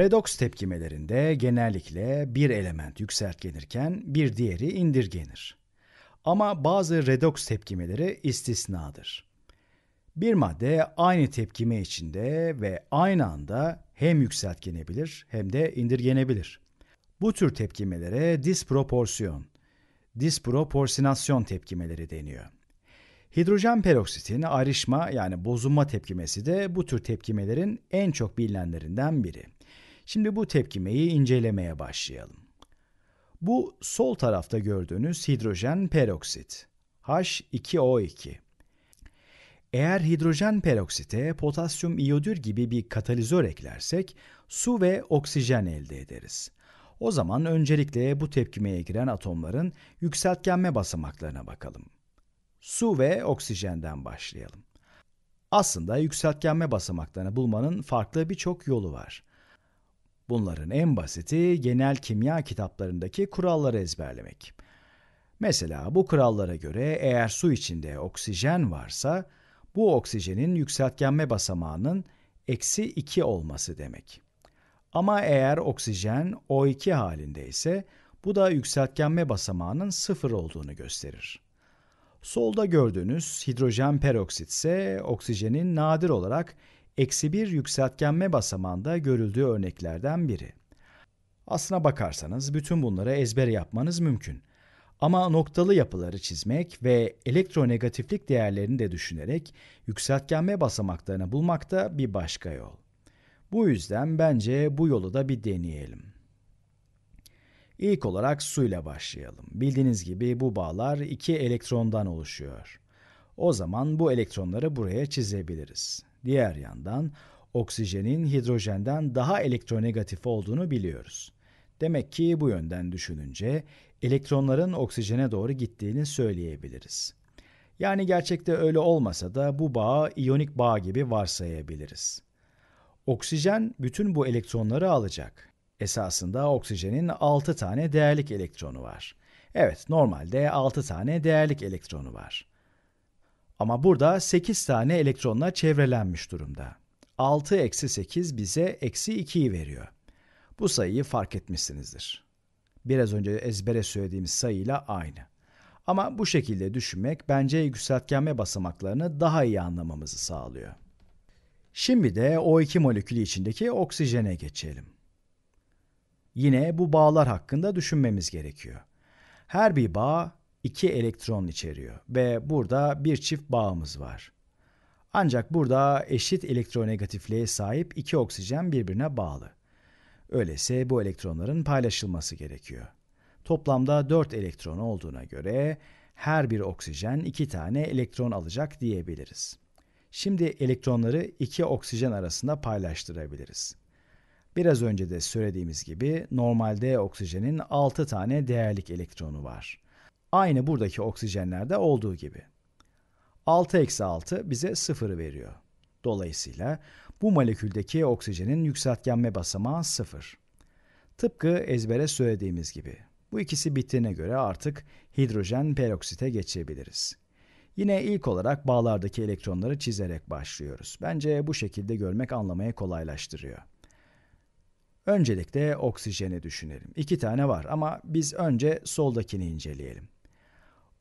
Redoks tepkimelerinde genellikle bir element yükseltgenirken bir diğeri indirgenir. Ama bazı redoks tepkimeleri istisnadır. Bir madde aynı tepkime içinde ve aynı anda hem yükseltgenebilir hem de indirgenebilir. Bu tür tepkimelere disproporsiyon, disproporsinasyon tepkimeleri deniyor. Hidrojen peroksitin ayrışma yani bozulma tepkimesi de bu tür tepkimelerin en çok bilinenlerinden biri. Şimdi bu tepkimeyi incelemeye başlayalım. Bu sol tarafta gördüğünüz hidrojen peroksit H2O2. Eğer hidrojen peroksite potasyum iyodür gibi bir katalizör eklersek su ve oksijen elde ederiz. O zaman öncelikle bu tepkimeye giren atomların yükseltgenme basamaklarına bakalım. Su ve oksijenden başlayalım. Aslında yükseltgenme basamaklarını bulmanın farklı birçok yolu var. Bunların en basiti genel kimya kitaplarındaki kuralları ezberlemek. Mesela bu kurallara göre eğer su içinde oksijen varsa bu oksijenin yükseltgenme basamağının eksi 2 olması demek. Ama eğer oksijen O2 halinde ise bu da yükseltgenme basamağının 0 olduğunu gösterir. Solda gördüğünüz hidrojen peroksit ise oksijenin nadir olarak eksi bir yükseltgenme basamağında görüldüğü örneklerden biri. Aslına bakarsanız bütün bunları ezber yapmanız mümkün. Ama noktalı yapıları çizmek ve elektronegatiflik değerlerini de düşünerek yükseltgenme basamaklarını bulmak da bir başka yol. Bu yüzden bence bu yolu da bir deneyelim. İlk olarak suyla başlayalım. Bildiğiniz gibi bu bağlar iki elektrondan oluşuyor. O zaman bu elektronları buraya çizebiliriz. Diğer yandan oksijenin hidrojenden daha elektronegatif olduğunu biliyoruz. Demek ki bu yönden düşününce elektronların oksijene doğru gittiğini söyleyebiliriz. Yani gerçekte öyle olmasa da bu bağı iyonik bağ gibi varsayabiliriz. Oksijen bütün bu elektronları alacak. Esasında oksijenin 6 tane değerlik elektronu var. Evet, normalde 6 tane değerlik elektronu var. Ama burada 8 tane elektronla çevrelenmiş durumda. 6 eksi 8 bize eksi 2'yi veriyor. Bu sayıyı fark etmişsinizdir. Biraz önce ezbere söylediğimiz sayıyla aynı. Ama bu şekilde düşünmek bence yükseltgenme basamaklarını daha iyi anlamamızı sağlıyor. Şimdi de O2 molekülü içindeki oksijene geçelim. Yine bu bağlar hakkında düşünmemiz gerekiyor. Her bir bağ iki elektron içeriyor ve burada bir çift bağımız var. Ancak burada eşit elektronegatifliğe sahip iki oksijen birbirine bağlı. Öyleyse bu elektronların paylaşılması gerekiyor. Toplamda 4 elektron olduğuna göre her bir oksijen 2 tane elektron alacak diyebiliriz. Şimdi elektronları iki oksijen arasında paylaştırabiliriz. Biraz önce de söylediğimiz gibi normalde oksijenin 6 tane değerlik elektronu var. Aynı buradaki oksijenlerde olduğu gibi. 6 eksi 6 bize 0 veriyor. Dolayısıyla bu moleküldeki oksijenin yükseltgenme basamağı 0. Tıpkı ezbere söylediğimiz gibi. Bu ikisi bittiğine göre artık hidrojen peroksite geçebiliriz. Yine ilk olarak bağlardaki elektronları çizerek başlıyoruz. Bence bu şekilde görmek anlamayı kolaylaştırıyor. Öncelikle oksijeni düşünelim. İki tane var ama biz önce soldakini inceleyelim.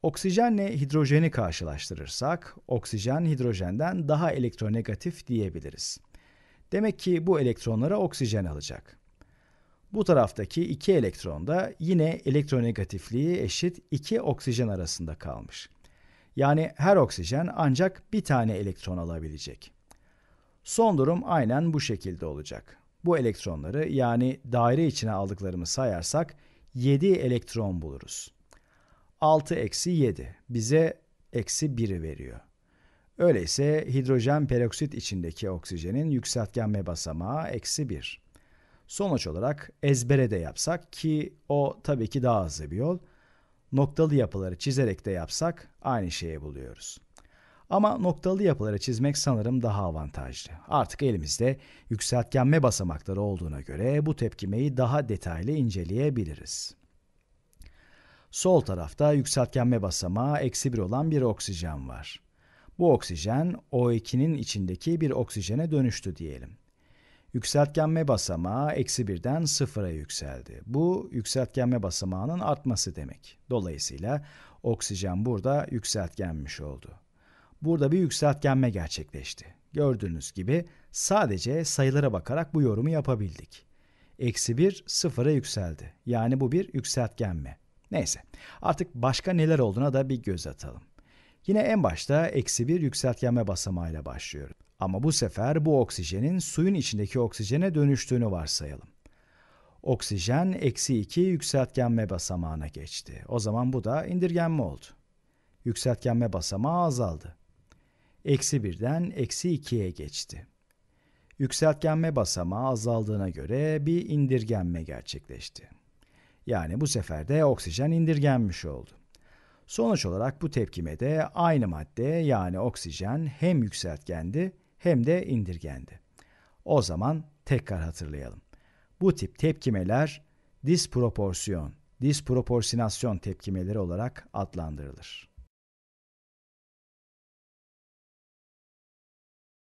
Oksijenle hidrojeni karşılaştırırsak, oksijen hidrojenden daha elektronegatif diyebiliriz. Demek ki bu elektronlara oksijen alacak. Bu taraftaki iki elektron da yine elektronegatifliği eşit iki oksijen arasında kalmış. Yani her oksijen ancak bir tane elektron alabilecek. Son durum aynen bu şekilde olacak. Bu elektronları yani daire içine aldıklarımı sayarsak 7 elektron buluruz. 6 eksi 7 bize eksi 1'i veriyor. Öyleyse hidrojen peroksit içindeki oksijenin yükseltgenme basamağı eksi 1. Sonuç olarak ezbere de yapsak ki o tabii ki daha hızlı bir yol, noktalı yapıları çizerek de yapsak aynı şeyi buluyoruz. Ama noktalı yapıları çizmek sanırım daha avantajlı. Artık elimizde yükseltgenme basamakları olduğuna göre bu tepkimeyi daha detaylı inceleyebiliriz. Sol tarafta yükseltgenme basamağı eksi 1 olan bir oksijen var. Bu oksijen O2'nin içindeki bir oksijene dönüştü diyelim. Yükseltgenme basamağı eksi birden sıfıra yükseldi. Bu yükseltgenme basamağının artması demek. Dolayısıyla oksijen burada yükseltgenmiş oldu. Burada bir yükseltgenme gerçekleşti. Gördüğünüz gibi sadece sayılara bakarak bu yorumu yapabildik. Eksi 1 sıfıra yükseldi. Yani bu bir yükseltgenme. Neyse artık başka neler olduğuna da bir göz atalım. Yine en başta eksi 1 yükseltgenme basamağıyla başlıyoruz. Ama bu sefer bu oksijenin suyun içindeki oksijene dönüştüğünü varsayalım. Oksijen eksi 2 yükseltgenme basamağına geçti. O zaman bu da indirgenme oldu. Yükseltgenme basamağı azaldı. Eksi 1'den eksi 2'ye geçti. Yükseltgenme basamağı azaldığına göre bir indirgenme gerçekleşti. Yani bu sefer de oksijen indirgenmiş oldu. Sonuç olarak bu tepkimede aynı madde yani oksijen hem yükseltgendi hem de indirgendi. O zaman tekrar hatırlayalım. Bu tip tepkimeler disproporsiyon, disproporsinasyon tepkimeleri olarak adlandırılır.